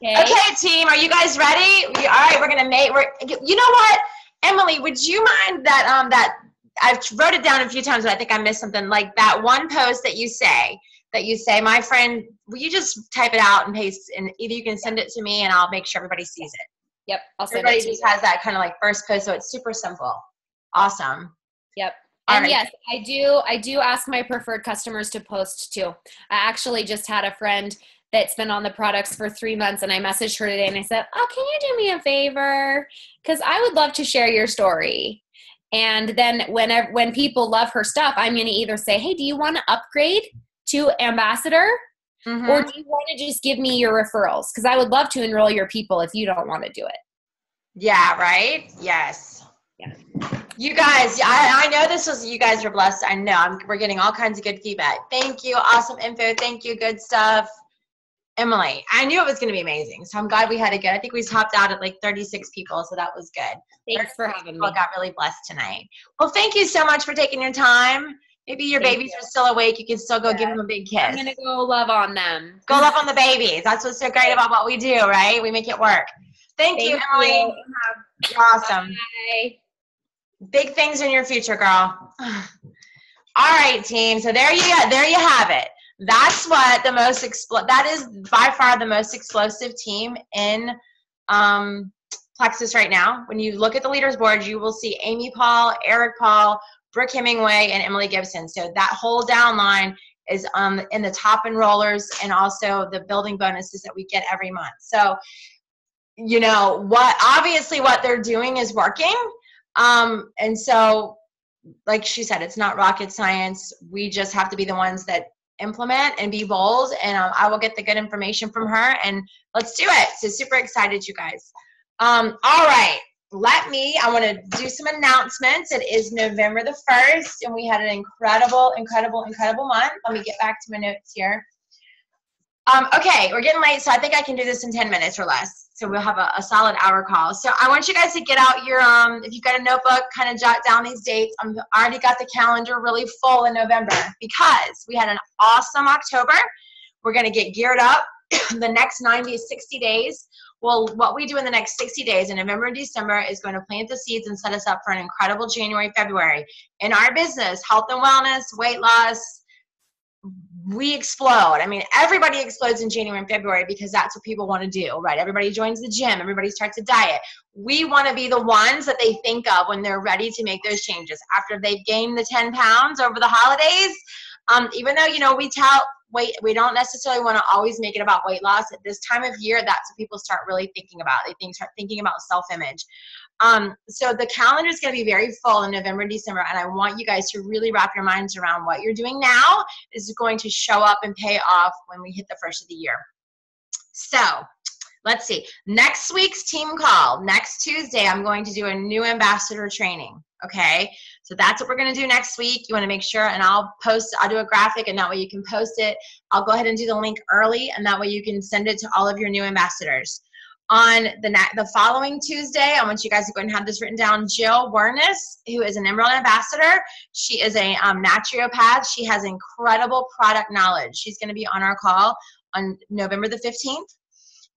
Okay. Okay, team, are you guys ready? We, all right, we're gonna make. We're, you know what, Emily? Would you mind that? Um, that I've wrote it down a few times, but I think I missed something. Like that one post that you say that you say, my friend. Will you just type it out and paste, and either you can send it to me, and I'll make sure everybody sees it. Yep. I'll send Everybody it to just you. has that kind of like first post, so it's super simple. Awesome. Yep. All And right. yes, I do. I do ask my preferred customers to post too. I actually just had a friend that's been on the products for three months, and I messaged her today and I said, "Oh, can you do me a favor? Because I would love to share your story." And then whenever when people love her stuff, I'm going to either say, "Hey, do you want to upgrade to ambassador, Mhm. or do you want to just give me your referrals? Because I would love to enroll your people if you don't want to do it." Yeah, right? Yes. Yeah. You guys, I, I know this was, you guys are blessed. I know. I'm, we're getting all kinds of good feedback. Thank you. Awesome info. Thank you. Good stuff. Emily, I knew it was going to be amazing. So I'm glad we had a good, I think we topped out at like 36 people. So that was good. Thanks for having me. People got really blessed tonight. Well, thank you so much for taking your time. Maybe your Thank babies you. are still awake. You can still go give them a big kiss. I'm going to go love on them. Go love on the babies. That's what's so great about what we do, right? We make it work. Thank, you, Emily. you. Awesome. Bye. Big things in your future, girl. All right, team. So there you go. There you have it. That's what the most expl- that is by far the most explosive team in um, Plexus right now. When you look at the leaders board, you will see Amy Paul, Eric Paul, Brooke Hemingway, and Emily Gibson. So that whole down line is um, in the top enrollers and also the building bonuses that we get every month. So, you know, what obviously what they're doing is working. Um, and so, like she said, it's not rocket science. We just have to be the ones that implement and be bold. And um, I will get the good information from her and let's do it. So, super excited, you guys. Um, all right. Let me, I want to do some announcements. It is November the 1st, and we had an incredible, incredible, incredible month. Let me get back to my notes here. Um, okay, we're getting late, so I think I can do this in 10 minutes or less. So we'll have a, a solid hour call. So I want you guys to get out your, um, if you've got a notebook, kind of jot down these dates. I'm already got the calendar really full in November because we had an awesome October. We're going to get geared up the next 90 60 days. Well, what we do in the next 60 days in November and December is going to plant the seeds and set us up for an incredible January, February. In our business, health and wellness, weight loss, we explode. I mean, everybody explodes in January and February because that's what people want to do, right? Everybody joins the gym, everybody starts a diet. We want to be the ones that they think of when they're ready to make those changes after they've gained the 10 pounds over the holidays. Um, even though, you know, we tell weight, we don't necessarily want to always make it about weight loss. At this time of year, that's what people start really thinking about. They think, start thinking about self image. Um, so the calendar is going to be very full in November and December, and I want you guys to really wrap your minds around what you're doing now is going to show up and pay off when we hit the first of the year. So let's see. Next week's team call, next Tuesday, I'm going to do a new ambassador training. Okay. So that's what we're going to do next week. You want to make sure, and I'll post, I'll do a graphic, and that way you can post it. I'll go ahead and do the link early, and that way you can send it to all of your new ambassadors on the na- the following Tuesday, I want you guys to go and have this written down. Jill Wernis, who is an Emerald Ambassador, she is a um, naturopath. She has incredible product knowledge. She's going to be on our call on November the 15th.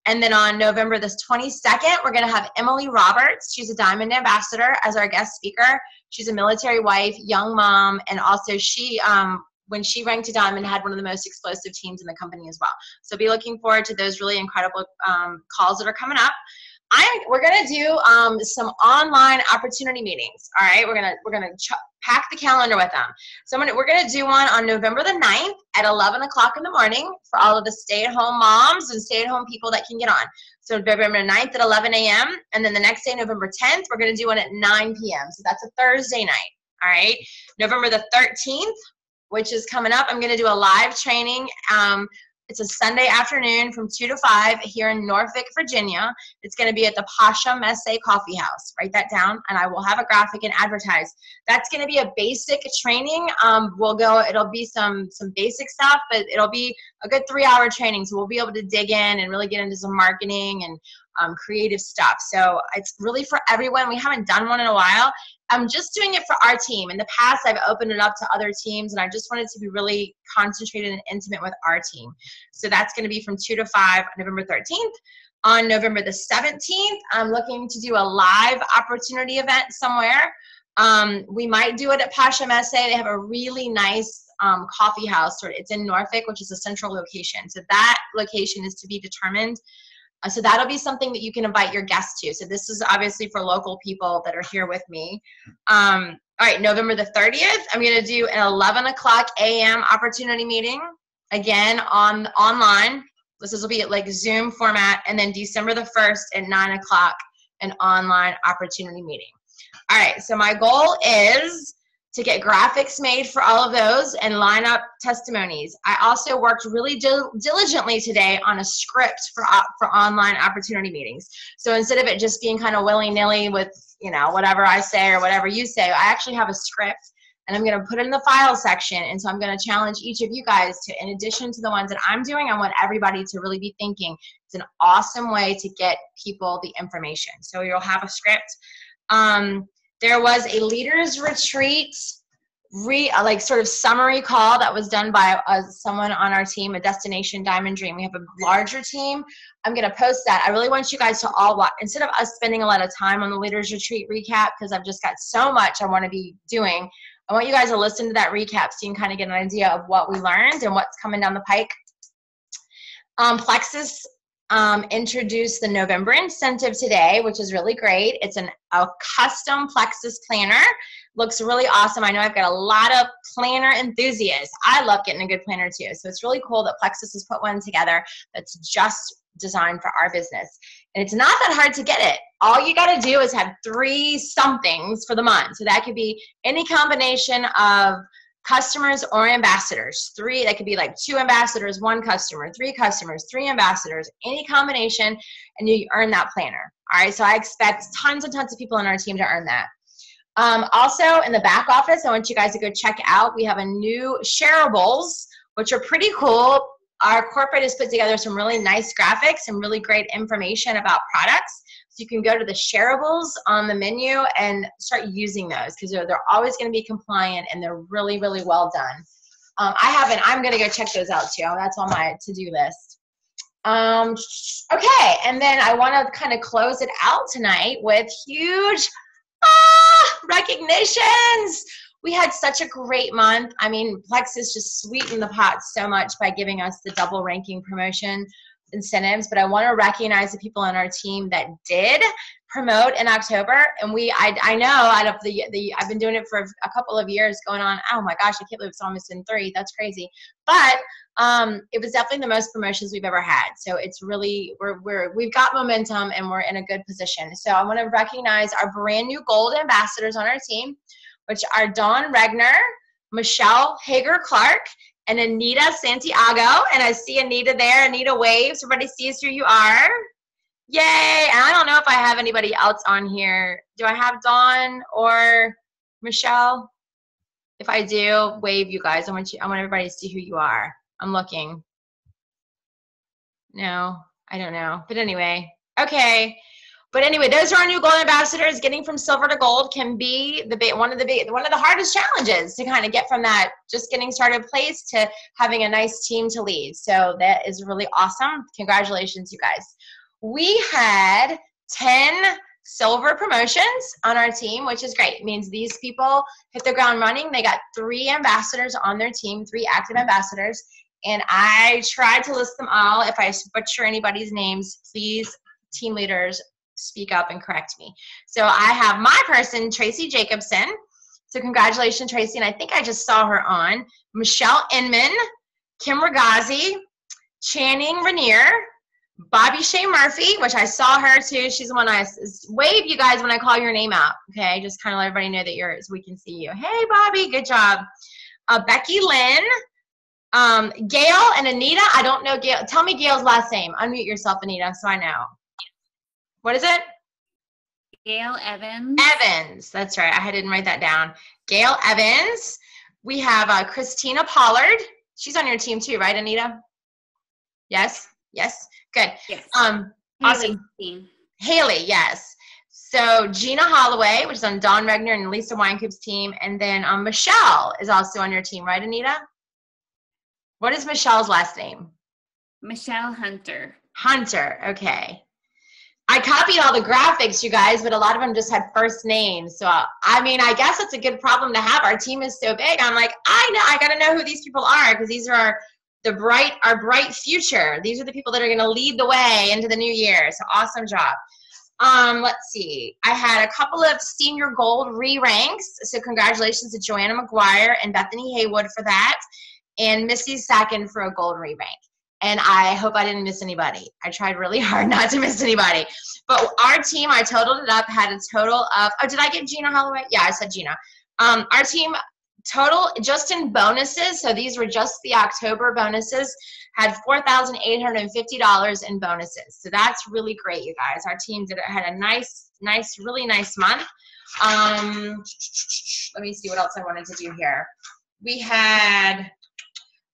And then on November the 22nd, we're going to have Emily Roberts. She's a Diamond Ambassador as our guest speaker. She's a military wife, young mom, and also she, um, when she ranked to Diamond, had one of the most explosive teams in the company as well. So be looking forward to those really incredible um, calls that are coming up. I'm, we're gonna do um, some online opportunity meetings. All right, we're gonna we're gonna ch- pack the calendar with them. So gonna, we're gonna do one on November the 9th at 11 o'clock in the morning for all of the stay-at-home moms and stay-at-home people that can get on. So November 9th at 11 a.m. and then the next day, November 10th, we're gonna do one at 9 p.m. So that's a Thursday night. All right, November the 13th, which is coming up. I'm going to do a live training. Um, it's a Sunday afternoon from 2 to 5 here in Norfolk, Virginia. It's going to be at the Pasha Mezze Coffee House. Write that down, and I will have a graphic and advertise. That's going to be a basic training. Um, we'll go. It'll be some some basic stuff, but it'll be a good three-hour training. So we'll be able to dig in and really get into some marketing and um, creative stuff. So it's really for everyone. We haven't done one in a while. I'm just doing it for our team. In the past, I've opened it up to other teams, and I just wanted to be really concentrated and intimate with our team. So that's going to be from 2 to 5 November 13th. On November the 17th, I'm looking to do a live opportunity event somewhere. Um, we might do it at Pasha Mezze. They have a really nice um, coffee house. It's in Norfolk, which is a central location. So that location is to be determined. Uh, so that'll be something that you can invite your guests to. So this is obviously for local people that are here with me. Um, all right, November the 30th, I'm going to do an 11 o'clock a.m. opportunity meeting again on online. This is will be like Zoom format, and then December the 1st at 9 o'clock, an online opportunity meeting. All right, so my goal is to get graphics made for all of those and line up testimonies. I also worked really dil diligently today on a script for, uh, for online opportunity meetings. So instead of it just being kind of willy-nilly with, you know, whatever I say or whatever you say, I actually have a script and I'm going to put it in the file section. And so I'm going to challenge each of you guys to, in addition to the ones that I'm doing, I want everybody to really be thinking. It's an awesome way to get people the information. So you'll have a script. Um, there was a leaders retreat re uh, like sort of summary call that was done by uh, someone on our team a destination diamond dream. We have a larger team. I'm going to post that. I really want you guys to all watch instead of us spending a lot of time on the leaders retreat recap because i've just got so much i want to be doing i want you guys to listen to that recap so you can kind of get an idea of what we learned and what's coming down the pike. Um, plexus um, the November incentive today, which is really great. It's an, a custom Plexus planner. Looks really awesome. I know I've got a lot of planner enthusiasts. I love getting a good planner too. So it's really cool that Plexus has put one together that's just designed for our business. And it's not that hard to get it. All you got to do is have three somethings for the month. So that could be any combination of customers or ambassadors. Three, that could be like two ambassadors, one customer, three customers, three ambassadors, any combination, and you earn that planner. All right, so I expect tons and tons of people on our team to earn that. Um, also, in the back office, I want you guys to go check out. We have a new shareables, which are pretty cool. Our corporate has put together some really nice graphics and really great information about products. So you can go to the shareables on the menu and start using those because they're, they're always going to be compliant and they're really, really well done. Um, I haven't. I'm going to go check those out too. That's on my to-do list. Um, okay, and then I want to kind of close it out tonight with huge ah, recognitions. We had such a great month. I mean, Plexus just sweetened the pot so much by giving us the double ranking promotion incentives, but I want to recognize the people on our team that did promote in October. And we, I, I know out of the, the, I've been doing it for a couple of years going on. Oh my gosh, I can't believe it's almost in three. That's crazy. But um, it was definitely the most promotions we've ever had. So it's really, we're, we're, we've got momentum and we're in a good position. So I want to recognize our brand new gold ambassadors on our team, which are Dawn Regner, Michelle Hager Clark, and Anita Santiago. And I see Anita there. Anita waves. Everybody sees who you are. Yay! And I don't know if I have anybody else on here. Do I have Dawn or Michelle? If I do, wave you guys. I want you I want everybody to see who you are. I'm looking. No, I don't know. But anyway, okay. But anyway, those are our new gold ambassadors. Getting from silver to gold can be the big, one of the big, one of the hardest challenges to kind of get from that just getting started place to having a nice team to lead. So that is really awesome. Congratulations, you guys. We had 10 silver promotions on our team, which is great. It means these people hit the ground running. They got three ambassadors on their team, three active ambassadors. And I tried to list them all. If I butcher anybody's names, please, team leaders, speak up and correct me. So I have my person, Tracy Jacobson. So congratulations, Tracy. And I think I just saw her on. Michelle Inman, Kim Ragazi, Channing Rainier, Bobby Shea Murphy, which I saw her too. She's the one I wave you guys when I call your name out. Okay, just kind of let everybody know that you're so we can see you. Hey, Bobby, good job. Uh, Becky Lynn, um, Gail, and Anita. I don't know Gail. Tell me Gail's last name. Unmute yourself, Anita, so I know. What is it? Gail Evans. Evans. That's right. I didn't write that down. Gail Evans. We have uh, Christina Pollard. She's on your team too, right, Anita? Yes. Yes. Good. Yes. Um, Awesome. Haley. Haley, yes. So Gina Holloway, which is on Dawn Regner and Lisa Winecoop's team, and then um, Michelle is also on your team, right, Anita? What is Michelle's last name? Michelle Hunter. Hunter. Okay. I copied all the graphics, you guys, but a lot of them just had first names. So I mean, I guess it's a good problem to have. Our team is so big. I'm like, I know, I got to know who these people are because these are our, the bright, our bright future. These are the people that are going to lead the way into the new year. So awesome job. Um, let's see. I had a couple of senior gold re-ranks. So congratulations to Joanna McGuire and Bethany Haywood for that, and Missy Sacken for a gold re-rank and I hope I didn't miss anybody. I tried really hard not to miss anybody. But our team, I totaled it up, had a total of, oh, did I get Gina Holloway? Yeah, I said Gina. Um, our team total, just in bonuses, so these were just the October bonuses, had $4,850 in bonuses. So that's really great, you guys. Our team did had a nice, nice, really nice month. Um, let me see what else I wanted to do here. We had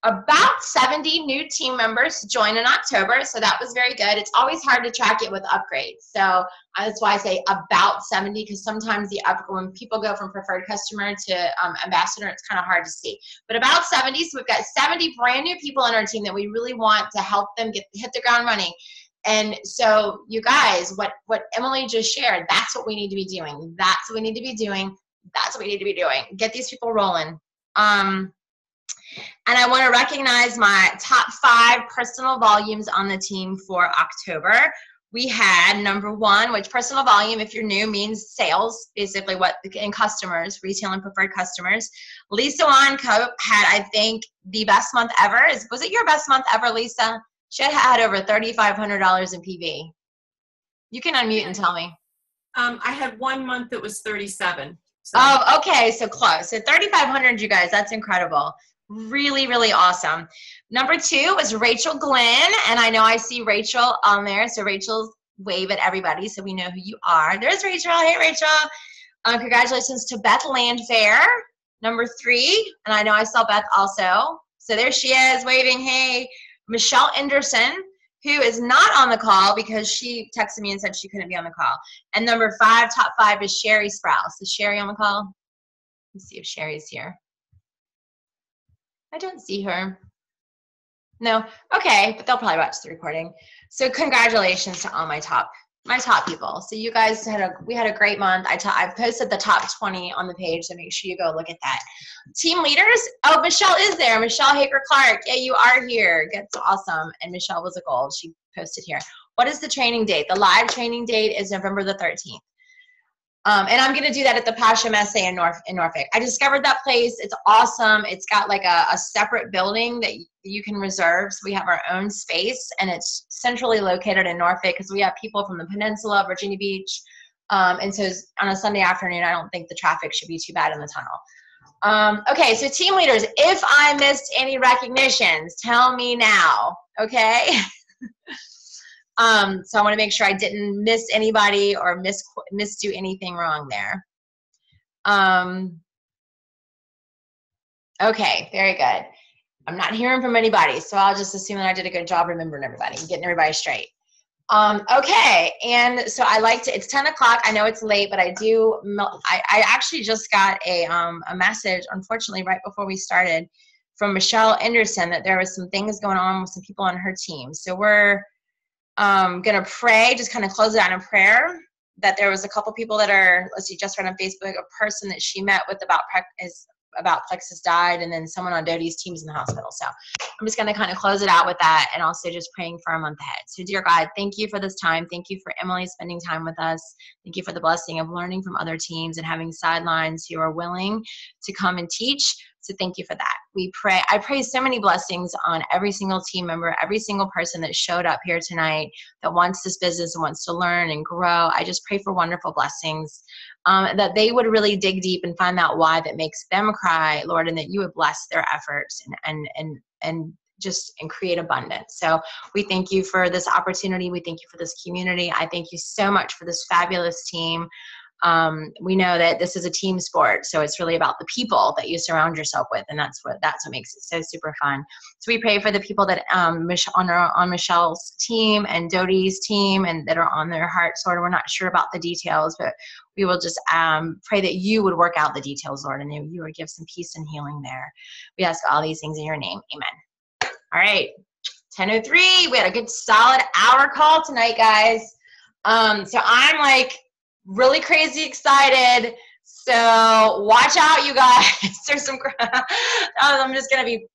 about 70 new team members join in October, so that was very good. It's always hard to track it with upgrades, so uh, that's why I say about 70 because sometimes the up when people go from preferred customer to um, ambassador, it's kind of hard to see. But about 70, so we've got 70 brand new people on our team that we really want to help them get hit the ground running. And so, you guys, what what Emily just shared, that's what we need to be doing. That's what we need to be doing. That's what we need to be doing. Get these people rolling. Um, and I want to recognize my top five personal volumes on the team for October. We had number one, which personal volume, if you're new, means sales, basically what in customers, retail and preferred customers. Lisa Winecoop had, I think, the best month ever. Is was it your best month ever, Lisa? She had, had over thirty-five hundred dollars in PV. You can unmute and tell me. Um, I had one month that was 37. So. Oh, okay, so close. So 3,500, you guys, that's incredible really really awesome. Number two was rachel glenn and i know i see rachel on there so rachel's wave at everybody so we know who you are. There's rachel. Hey rachel. Um, congratulations to beth landfair number three and i know i saw beth also. So there she is waving hey. Michelle anderson who is not on the call because she texted me and said she couldn't be on the call. And number five top five is sherry sprouse. Is sherry on the call? Let's see if sherry's here I don't see her. No, okay, but they'll probably watch the recording. So congratulations to all my top my top people. So you guys had a we had a great month. I ta- I've posted the top 20 on the page, so make sure you go look at that. Team leaders. Oh, Michelle is there. Michelle Hager Clark. Yeah, you are here. That's awesome. And Michelle was a gold. She posted here. What is the training date? The live training date is November the 13th. Um, and I'm going to do that at the Pasha Mezze in, North, in Norfolk. I discovered that place. It's awesome. It's got like a, a separate building that you can reserve. So we have our own space, and it's centrally located in Norfolk because we have people from the peninsula, Virginia Beach. Um, and so on a Sunday afternoon, I don't think the traffic should be too bad in the tunnel. Um, okay, so team leaders, if I missed any recognitions, tell me now, okay? Um, so I want to make sure I didn't miss anybody or miss misdo anything wrong there. Um, okay, very good. I'm not hearing from anybody, so I'll just assume that I did a good job remembering everybody, and getting everybody straight. Um, okay, and so I like to. It's 10 o'clock. I know it's late, but I do. I, I actually just got a um, a message, unfortunately, right before we started, from Michelle Anderson that there was some things going on with some people on her team. So we're um, gonna pray, just kind of close it out in prayer. That there was a couple people that are, let's see, just read on Facebook, a person that she met with about is about Plexus died, and then someone on Doty's team's in the hospital. So I'm just to kind of close it out with that and also just praying for a month ahead. So, dear God, thank you for this time. Thank you for Emily spending time with us. Thank you for the blessing of learning from other teams and having sidelines who are willing to come and teach. So thank you for that. We pray, I pray so many blessings on every single team member, every single person that showed up here tonight that wants this business and wants to learn and grow. I just pray for wonderful blessings. Um, that they would really dig deep and find out why that makes them cry, Lord, and that you would bless their efforts and and and and just and create abundance. So we thank you for this opportunity. We thank you for this community. I thank you so much for this fabulous team um, we know that this is a team sport, so it's really about the people that you surround yourself with, and that's what that's what makes it so super fun. So we pray for the people that um, on our, on Michelle's team and Dodie's team, and that are on their heart. Lord, we're not sure about the details, but we will just um, pray that you would work out the details, Lord, and you would give some peace and healing there. We ask all these things in your name. Amen. All right. 1003. We had a good solid hour call tonight, guys. Um, so I'm like really crazy excited. So watch out, you guys. There's some. Um, I'm just gonna be,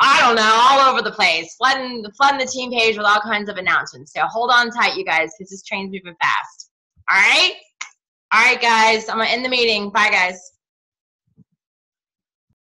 I don't know, all over the place, flooding the flooding the team page with all kinds of announcements. So hold on tight, you guys, because this train's moving fast. All right, all right, guys. I'm gonna end the meeting. Bye, guys.